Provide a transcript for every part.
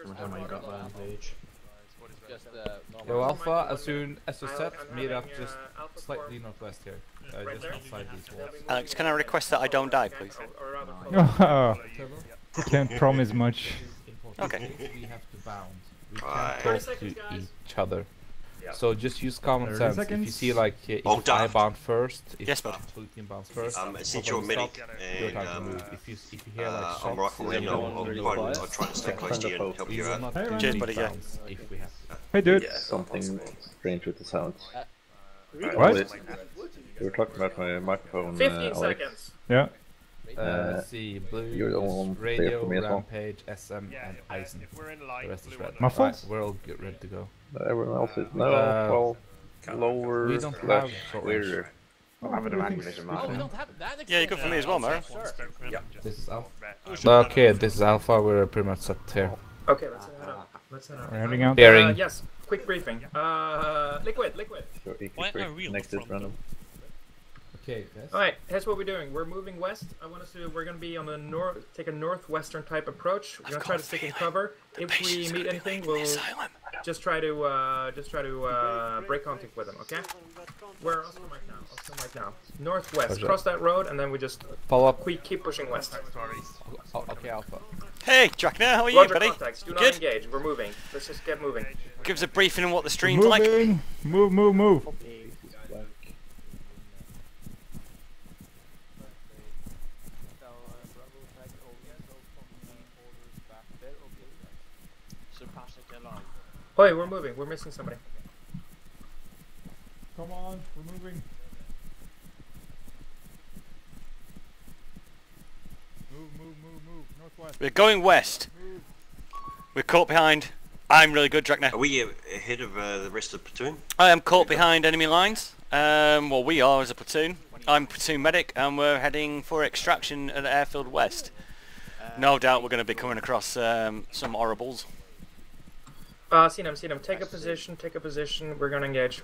Every time I got land page. Just uh. Yo, Alpha, as soon as you set, meet up just uh, slightly northwest here. Uh, right just there. outside these walls. Alex, can I request that I don't die, please? Or, or rather Oh, Turbo? can't promise much. Okay. We have to bound. We can't talk to each other. Yeah. So just use common 30 sense. If you see like uh, if Oh, I daft. bound first, if Yes, bud. blue team bounds first, Um, since you're we medic stop, and time to um, move. If you if you hear like uh, shots, I'm rifleman, then you I'll, don't I'll, really try, quiet. I'll try to stay Yeah, close to you and help you out. Hey. Cheers, buddy, yeah. if we have to. Hey, dude. Something strange with the sound. What? You were talking about my microphone, 15 uh, seconds. Yeah. Uh, let's see, blue you're the is one there radio, for me as well. rampage, SM, and Eisen. The rest is red. Muffled? Right, we're all get ready to go. Everyone else is no. Uh, well, lower we don't slash have short weirder. Oh, we don't have that. Yeah, you good for me as well, Mara. Sure. This is Alpha. Okay, this is Alpha. We're pretty much set here. Okay, let's head out. Let's head out. We're heading out. Uh, Bearing. yes, quick briefing. Uh, liquid, liquid. So you Why can are we on next the is front random. Okay, guys. All right, here's what we're doing. We're moving west. I want us to. We're gonna be on the north. Take a northwestern type approach. We're gonna try to stick in cover. If we meet anything, we'll just try to uh, just try to uh, break contact with them. Okay? Where Oscar Mike now? Oscar Mike now. Northwest. Roger. Cross that road, and then we just Follow up. we keep pushing west. Oh, okay, Alpha. Hey, Jackner, how are you, Roger buddy? contacts. Do not Good? engage. We're moving. Let's just get moving. Give us a briefing on what the stream's like. Moving. Move, move, move. Oi, we're moving. We're missing somebody. Come on, we're moving. Move, move, move, move. Northwest. We're going west. We're caught behind. I'm really good, Drakner. Are we uh, ahead of uh, the rest of the platoon? I am caught behind enemy lines. Um, well, we are as a platoon. I'm platoon medic, and we're heading for extraction at Airfield West. No doubt we're going to be coming across um, some horribles. Uh, seen him, seen him. Take a position. Take a position. We're gonna engage.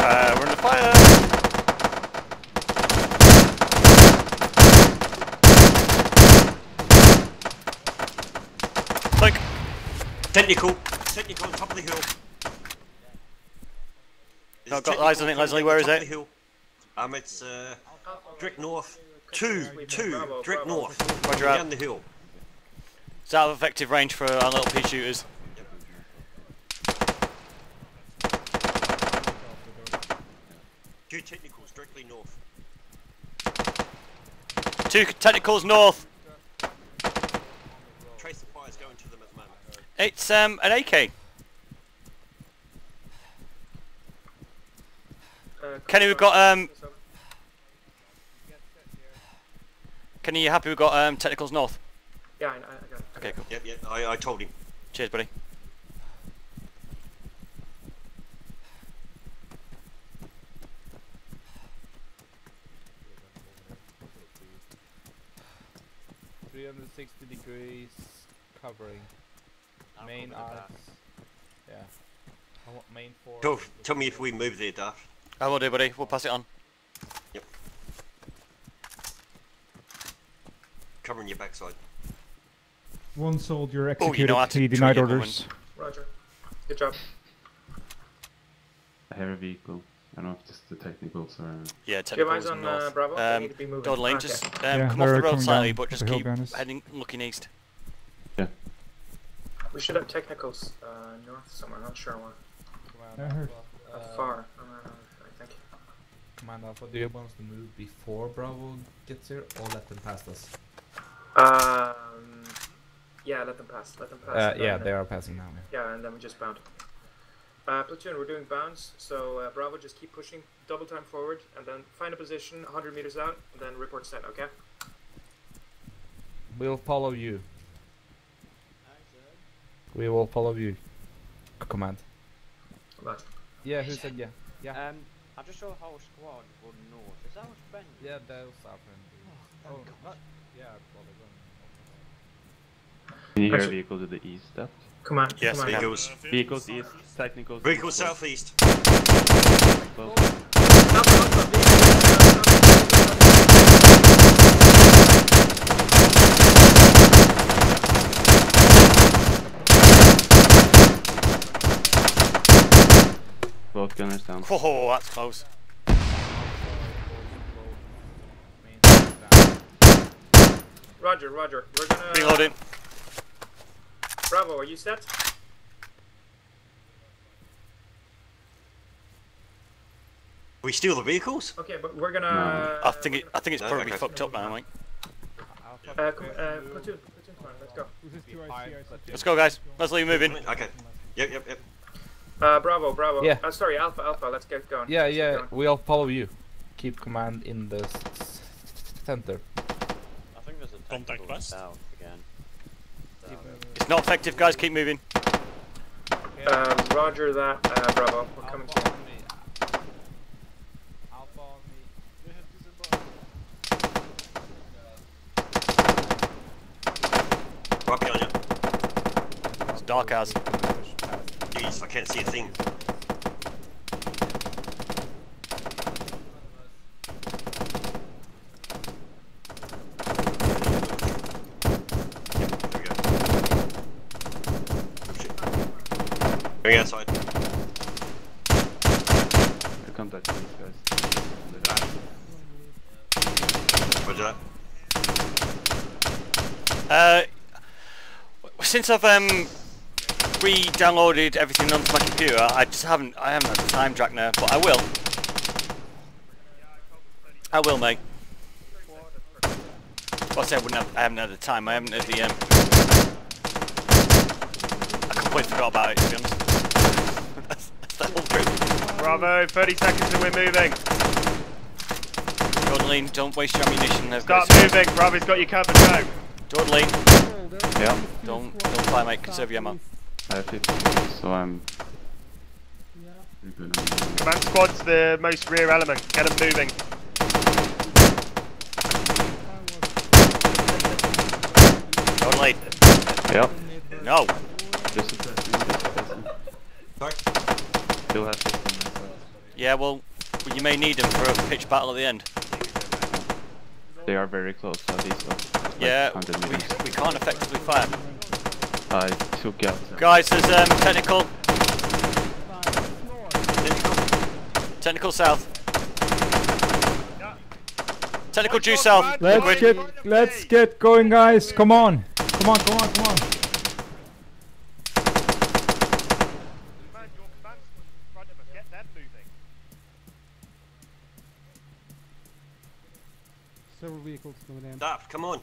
Uh, we're under fire. Like, Technical. Technical on top of the hill. There's I've got eyes on it, Leslie, where is it? hill. Um, it's uh, direct north. Two, two, direct north. Roger. Down the hill. it's out of effective range for our little pea shooters. Two technicals directly north. Two technicals north. Trace the fires going to them at the moment. It's um, an AK. Uh, Kenny, we've got, um, Kenny, you happy we've got um, technicals north? Yeah, I, I got it. Okay, cool. Yep, yep. I, I told him. Cheers, buddy. Three hundred sixty degrees covering. Main arcs. Yeah. I want main four. Tell, tell me if we move there, Duff. I will do, buddy. We'll pass it on. Yep. Covering your backside. One soldier Oh, executed. you know how to he denied orders. Roger. Good job. A heavy vehicle. I don't know if just the technicals or. Yeah, you have technicals eyes on north. uh, Bravo? They Um, need to be moving. Dodley, Okay. just um, Yeah, come off the road slightly, but just keep heading, looking east. Yeah. We should have technicals uh, north somewhere. Not sure where. I heard. Alpha, Uh, uh, far. I think. Command Alpha, do you want us to move before Bravo gets here, or let them past us? Um. Yeah, let them pass. Let them pass. Uh, yeah, they are passing now. Yeah. Yeah, and then we just bound. Uh, platoon, we're doing bounds, so uh, Bravo, just keep pushing, double time forward, and then find a position 100 meters out, and then report set, okay? We'll follow you. We will follow you. C- Command. Right. Yeah, who said yeah? Yeah. Um, I just saw a whole squad run north. Is that what's friendly? Yeah, those are friendly. Oh, Oh, not. Yeah, well, they're going. Can you hear a Actually- vehicle to the east step? Come on. Yes, come on. we can. Vehicles. Vehicles east, technicals. Vehicle east, southeast. close. Alpha, Alpha, vehicle, gunners down. Whoa, that's close. Roger, Roger. We're gonna. Reloading. Bravo, are you set? We steal the vehicles? Okay, but we're gonna. I think it, I think it's No, probably okay. fucked up now, mate. Uh, come, uh, platoon, platoon, let's go. This is 2IC, Let's go, guys. Let's leave moving. Okay. Yep, yep, yep. Uh, Bravo, Bravo. Yeah. Uh, sorry, Alpha, Alpha. Let's get going. Yeah, Let's yeah, going. we'll follow you. Keep command in the s- s- center. I think there's a Contact technical west. south again. South. It's not effective, guys. Keep moving. Uh, Roger that. Uh, Bravo. We're coming to you. Right behind you. It's dark as. Jeez, I can't see a thing. Here we go. Oh. Going outside. I contact these guys. Roger that. Uh, since I've um re-downloaded everything onto my computer, I just haven't I haven't had the time, Drakner, but I will. I will, mate. Well, I said I, wouldn't have, I haven't had the time. I haven't had the um. I completely forgot about it. To be honest. that's, that's the whole group. Bravo, 30 seconds and we're moving. Jordan Lean, don't waste your ammunition. They've Start got moving. Bravo's got you covered, go. Jordan Lean, Yeah, don't don't fly, mate. Conserve your ammo. I have 50, so I'm. pretty good Command squad's the most rear element. Get them moving. Jordan Lean, Yep, no. just a testing, just a testing. Sorry? Still have 15. Yeah, well, you may need them for a pitch battle at the end. They are very close, southeast of. like, Yeah, we, we can't effectively fire. I took out. some- Guys, there's um, technical. Technical south. Technical due south. Let's Liquid. get let's get going, guys. Come on, come on, come on, come on. Command, your command squad's in front of us. Get them moving. Several vehicles coming in. Stop, come on.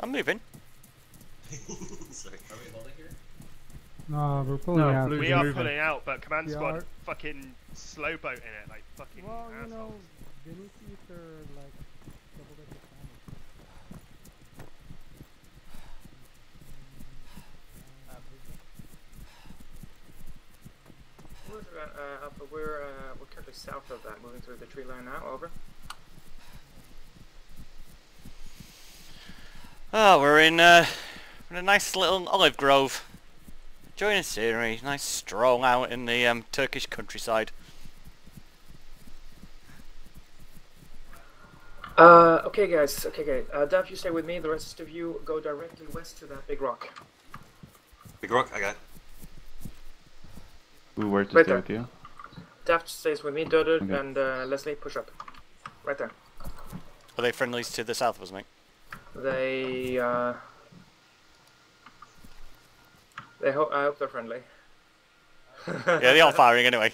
I'm moving. Sorry. No, we're pulling No, out. We are moving. pulling out, but command We squad are. fucking slow boat in it like fucking Well, you know, assholes. they need to use their like double decker We're, uh, Alpha, we're, uh, we're currently south of that, moving through the tree line now. Over. Oh, we're in, in a nice little olive grove. Enjoying the scenery. Nice stroll out in the um, Turkish countryside. Uh, okay, guys. Okay, guys. Uh, Duff, you stay with me. The rest of you go directly west to that big rock. Big rock, I got it. We were to Right stay there. with you. Daft stays with me. Dodo Okay. and uh, Leslie push up. Right there. Are they friendlies to the south of us, mate? They, uh... They hope. I hope they're friendly. Yeah, they are firing anyway.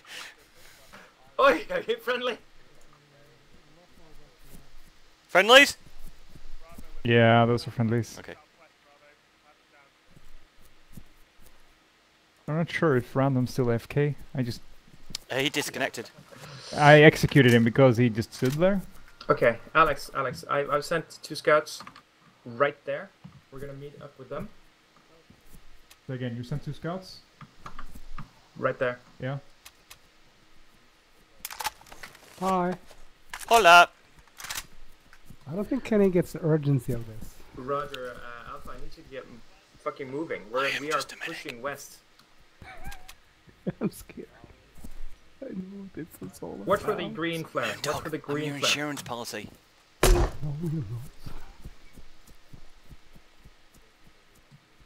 Oi, are you friendly? Friendlies? Yeah, those are friendlies. Okay. I'm not sure if random's still FK. I just Uh, he disconnected. I executed him because he just stood there. Okay, Alex, Alex, I, I've sent two scouts right there. We're gonna meet up with them So again, you sent two scouts. right there. Yeah. Hi. Hola. I don't think Kenny gets the urgency of this. Roger, uh, Alpha, I need you to get fucking moving. We're we are pushing west. I'm scared. I know this is all Watch for the about. green flare. Watch for the I'm green your flare. insurance policy.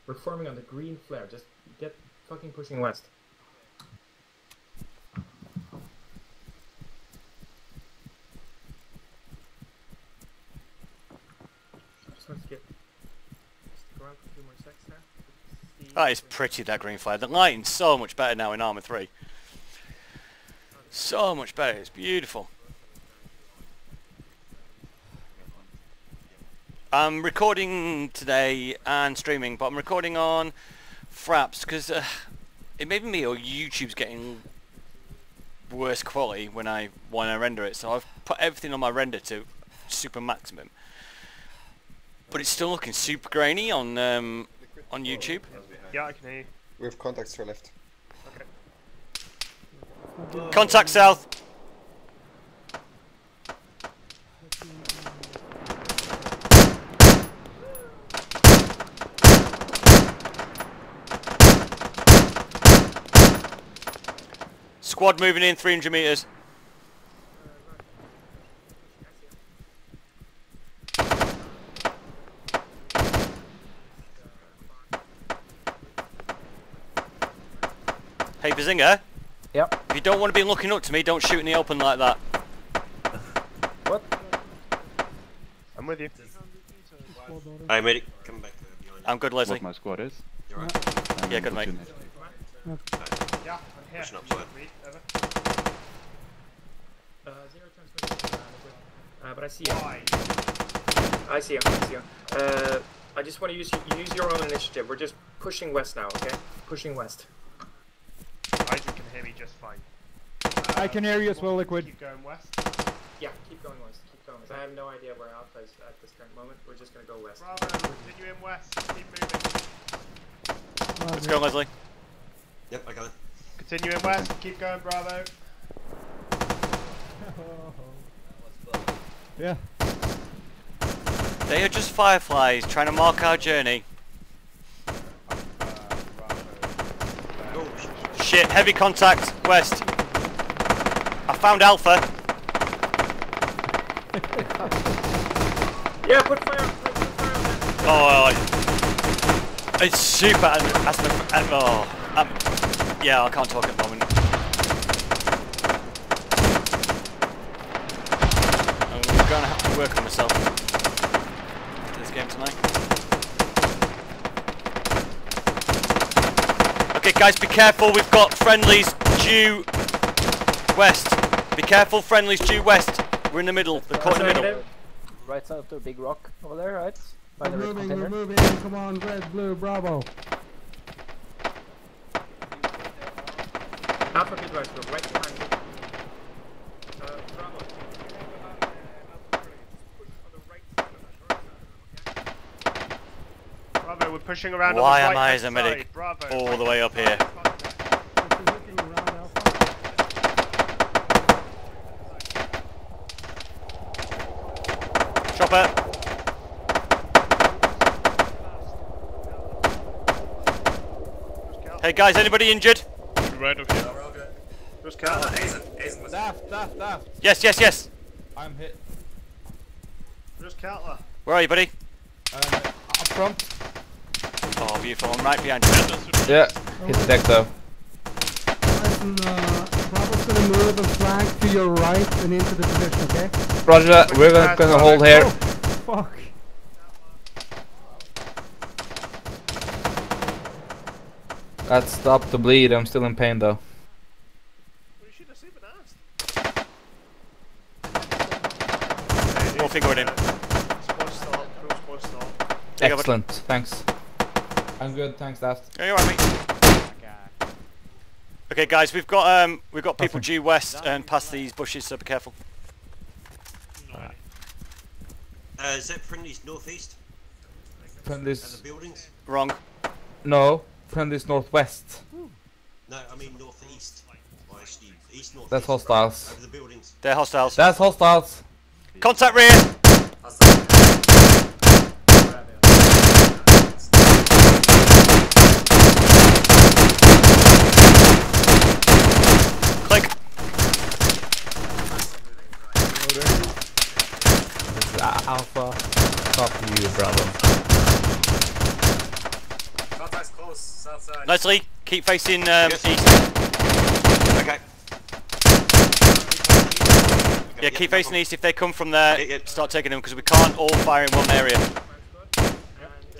We're forming on the green flare. Just get fucking pushing west. That is pretty, that green flare. The lighting's so much better now in Arma 3. So much better, it's beautiful. I'm recording today and streaming, but I'm recording on Fraps because uh, it may be me or YouTube's getting worse quality when I when I render it. So I've put everything on my render to super maximum, but it's still looking super grainy on um, on YouTube. Yeah, I can hear you. We have contacts to our left. Contact south. Squad moving in 300 meters. Hey Bazinga, Yep. if you don't want to be looking up to me, don't shoot in the open like that. What? I'm with you. Hey, medic, come back behind. I'm good, Leslie. What my squad is. You're right. Yeah, good, mate. it. Yeah, I'm. Pushing up side. Me, Uh, zero transmission. Uh, but I see you. Why? I see you. I see you. Uh, I just want to use use your own initiative. We're just pushing west now. Okay, pushing west. Isaac can hear me just fine. I can hear you as well, Liquid. Keep going west. Yeah, keep going west. Keep going. West. I have no idea where Alpha is at this current moment. We're just gonna go west. Bravo, continue in west. Keep moving. Let's go, Leslie. Yep, I got it. Continue in west. Keep going, Bravo. Yeah. They are just fireflies trying to mark our journey. Shit, heavy contact, west. I found Alpha. Yeah, put fire. Put, put fire on that. Oh, it's super. And, and, oh, um, yeah, I can't talk at the moment. I'm gonna have to work on myself after this game tonight. Okay, guys, be careful. We've got friendlies due west. Be careful, friendlies due west. We're in the middle. They're caught in the middle. Right side of the big rock over there, right? By the We're red moving, we're container. moving. Come on, red, blue, bravo. Alpha good rise. We're right behind you. Uh, Bravo. Push on the right side of that north side of them, okay? Bravo, we're pushing around Why on am the I right as a hand medic side. Bravo. all right the way up here? contact. This is looking around Alpha. Chopper. Hey guys, anybody injured? Right up here. Just count. Daft, daft, daft. Yes, yes, yes. I'm hit. Just Cutler. Where are you, buddy? Uh, up front. Oh, beautiful. I'm right behind you. Yeah. Hit the deck though. Listen, uh, Bravo's gonna move and flank to your right and into the position, okay? Roger that. We're gonna, gonna hold here. Oh, fuck. That stopped the bleed. I'm still in pain though. Well, you should have even asked. We'll figure it in. Squad start. Full squad start. Take over. Excellent. Thanks. I'm good. Thanks, Daft. Yeah, you alright, mate? Okay, guys, we've got um, we've got people due west and past these bushes, so be careful. Uh, is that friendly's northeast? Of Friendly's the buildings? Wrong. no. Friendly's northwest. No, I mean northeast. I assume east northeast. That's hostiles. Over the buildings. They're hostiles. That's hostiles. Contact rear! Click. This is Alpha. Copy you, brother. Contact's close, south side. Nicely, keep facing um, yes. east. Yeah, keep facing east. If they come from there, Yeah, yeah. start taking them because we can't all fire in one area.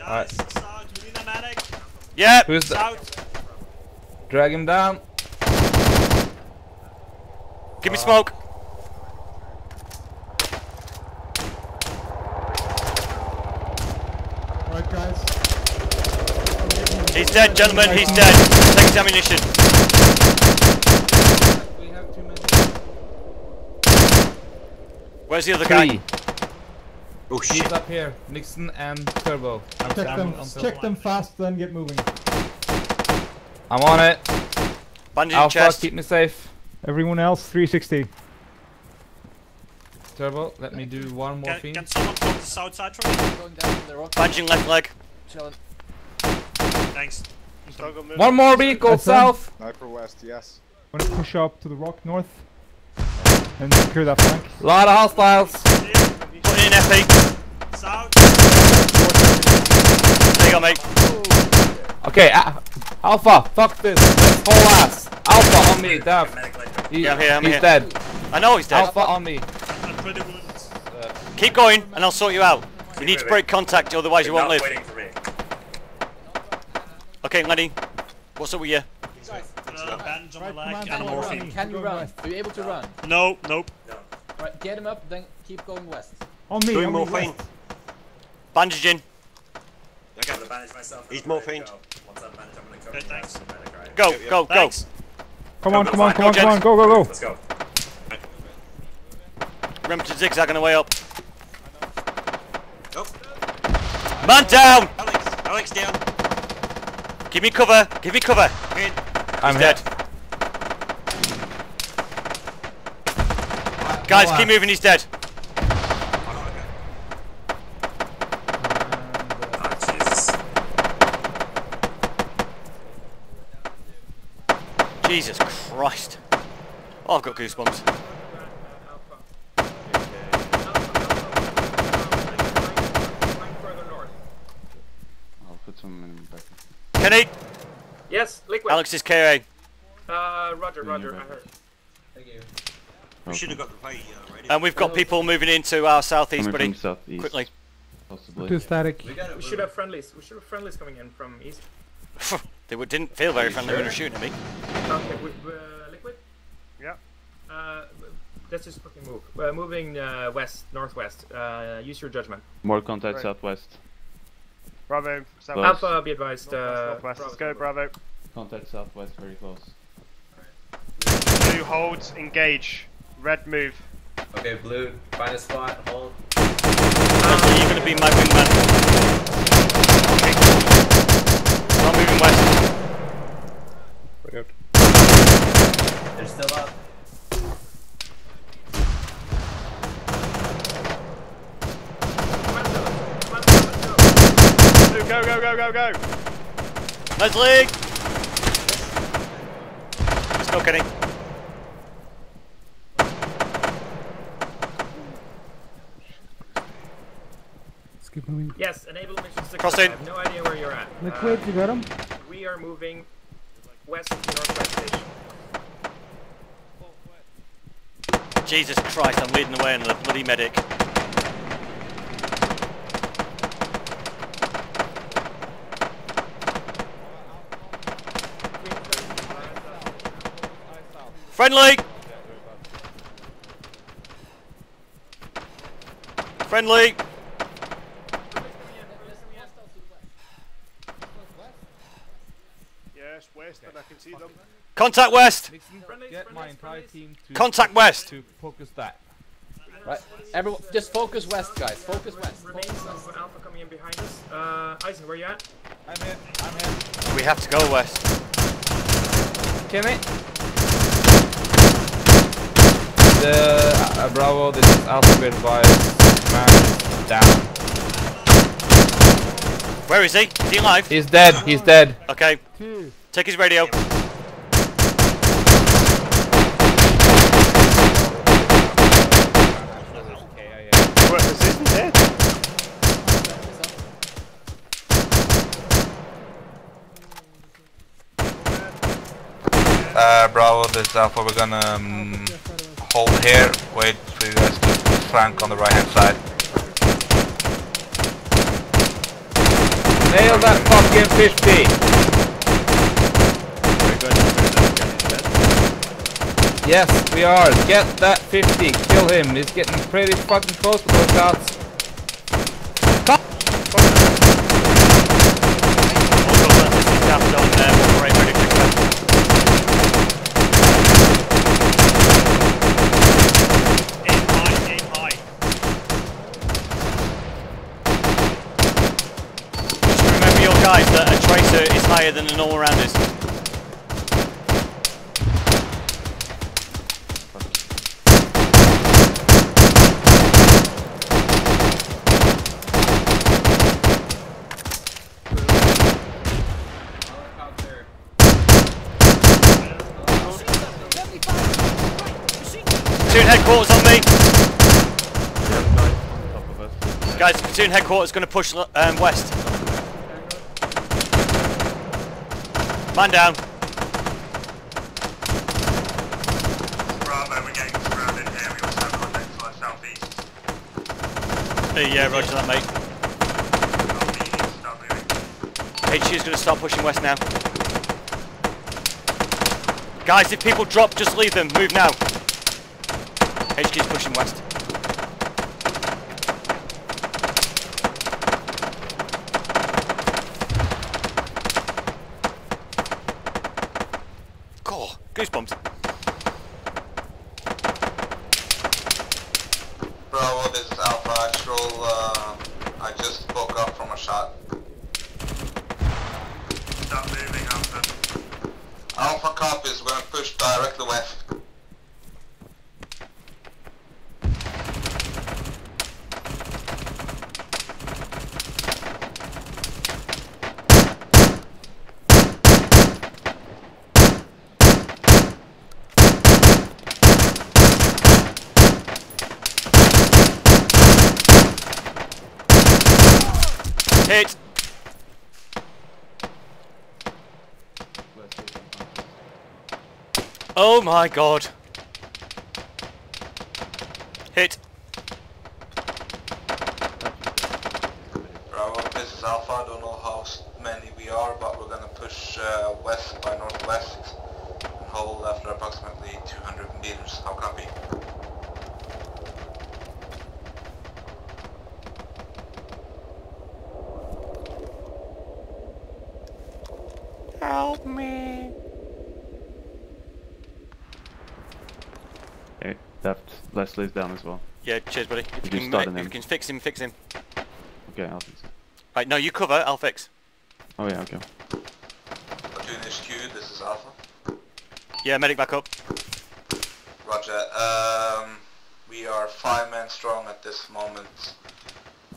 Alright. South, we need a medic. Yeah. Who's the drag him down? Give me smoke. Alright, guys. He's dead, gentlemen. He's dead. Take his ammunition. We have too many. Where's the other guy? Three. Oh He's up here. Nixon and Turbo. I'm, Check them, I'm, check them fast, then get moving. I'm on it. Bandage Alpha, chest. keep me safe. Everyone else, 360. Turbo, let me do one more Can, thing. can someone come to the south side from me? Going down the rock. Bandaging left leg. Chilling. Thanks. Struggle move. One more vehicle That's south. Sniper west, yes. Gonna push up to the rock north. And secure that flank. A Lot of hostiles. Putting in FE. South. There you go, mate. Okay, uh, Alpha, fuck this. Let's ass. Alpha on me, Dav. He, Yeah, I'm here, I'm he's here. dead. I know he's dead. Alpha on me. I'm pretty wounded. Keep going, and I'll sort you out. You need to break contact, otherwise you won't live. waiting for me. Okay, Lenny. What's up with you? Bandage on my leg command, and a follow morphine. me. Can you run? Are you able to run? No, nope. Alright, get him up, then keep going west. On me, Doing on me, morphine. west. Bandaging. Okay. He's morphined. Okay, thanks. Go, Yep, yep. go, go. Thanks. Come on, come on, come on, Go, come on, go, go, go. Let's go. Remember to zigzag on the way up. Oh, Man down! Alex. Alex down. Give me cover. Give me cover. In. I'm He's dead. Guys, keep moving. He's dead. Jesus Christ. Oh, I've got goosebumps. Further north. I'll put some in back. Kenny, Yes, liquid. Alex is KA. Uh, Roger, Roger. I right. heard. We should have got the pay uh, ready. And we've got people moving into our southeast, Coming buddy. from southeast. Quickly. Possibly. Too static. We should have friendlies. We should have friendlies coming in from east. they didn't feel very friendly when they were shooting at me. Okay, we, uh, liquid. Yeah. Uh, let's just fucking move. Uh, moving uh, west, northwest. Uh, use your judgment. More contact Right. southwest. Bravo. South. Close. Alpha, be advised. Uh, Northwest. Let's go, Bravo. Contact southwest, very close. Blue holds. Engage. Red move. Okay, blue, find a spot, hold. Leslie, you're going to be my wingman. Not moving west. Brilliant. They're still up. Blue, go, go, go, go, go. Leslie! Let's go, Kenny. Let's keep moving. Yes, enable mission six. Cross I have no idea where you're at. Liquid, you got him? Uh, we are moving west of the northwest station. Jesus Christ, I'm leading the way in the bloody medic. Friendly! Friendly! Yes, west, and I can see them. Contact west! Nixon, Friendlies, get my friendlies, entire friendlies. Team to Contact west! to focus that. Right, everyone, just focus west, guys. Focus west. Remains Focus west. of Alpha coming in behind us. Uh, Eisen, where you at? I'm here. I'm here. We have to go west. Kenny. The uh, Bravo, this is Alpha be advised. Man down. Where is he? Is he alive? He's dead. He's dead. Okay. Take his radio. Bravo, this is Alpha. We're gonna um, hold here. Wait for you guys to flank on the right hand side. Nail that fucking 50! Yes, we are. Get that 50. Kill him. He's getting pretty fucking close to those shots. Just remember your guys that a higher than an all-rounders. Platoon headquarters on me. Guys, platoon headquarters going to push um, west. Man down. Bravo, we're getting surrounded here. We also contact to our southeast. Hey, yeah, roger that, mate. HQ is going to start pushing west now. Guys, if people drop, just leave them. Move now. HQ is pushing west. Goosebumps. Bravo, this is Alpha Actual. Uh, I just woke up from a shot. Stop moving, Alpha. Alpha copies. We're gonna push directly west. Hit. Oh my god. Hit. Bravo, this is Alpha. I don't know how s- many we are, but we're gonna push uh, west by northwest and hold after approximately 200 meters. How copy? Help me. Okay, left. Leslie's down as well. Yeah, cheers, buddy. If You you, can, started if you can fix him, fix him. Okay, I'll fix it. Right, no, you cover, I'll fix. Oh yeah, okay. Platoon HQ, this is Alpha. Yeah, medic back up. Roger. Um, we are five men strong at this moment.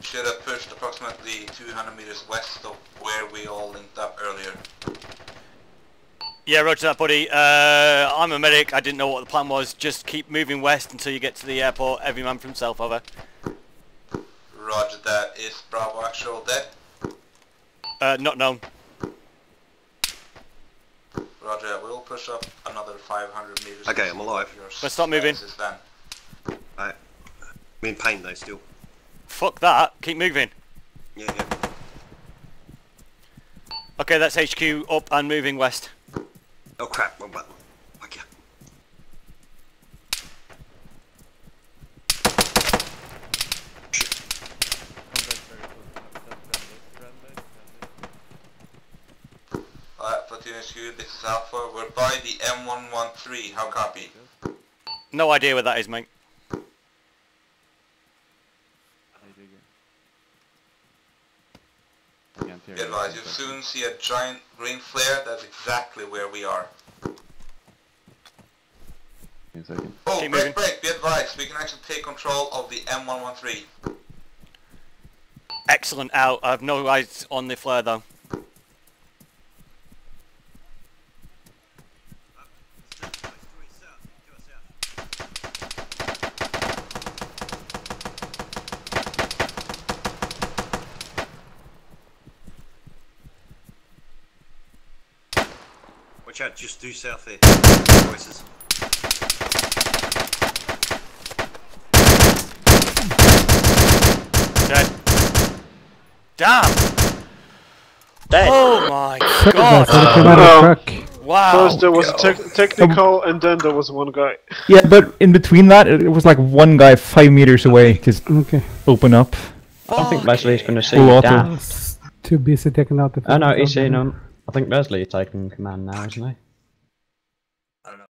Should have pushed approximately 200 meters west of where we all linked up earlier. Yeah, roger that, buddy. Uh, I'm a medic. I didn't know what the plan was. Just keep moving west until you get to the airport. Every man for himself, over. Roger that. Is Bravo Actual dead? Uh, not known. Roger, we'll push up another 500 meters. Okay, I'm alive. Let's start moving. This. Right. I'm in pain though still. Fuck that. Keep moving. Yeah, yeah. Okay, that's HQ up and moving west. Oh crap, wrong button. Fuck yeah. Alright, Platoon HQ, this is Alpha. We're by the M113. How copy? No idea where that is, mate. Be advised, you'll soon see a giant green flare. That's exactly where we are. Give a second. Oh, Keep break, moving. break. Be advised, we can actually take control of the M113. Excellent out. I have no eyes on the flare though. Which chat just due south there. Voices. Dead. Damn! Dead. Oh my god! that's what came out of the truck. Wow! First there was a tec- technical, and then there was one guy. Yeah, but in between that, it it was like one guy five meters away. Just Okay. open up. I don't think Leslie's going to see Full you auto. down. Too busy taking out the. Oh no, he's seen him. I think Leslie's taking command now, isn't he?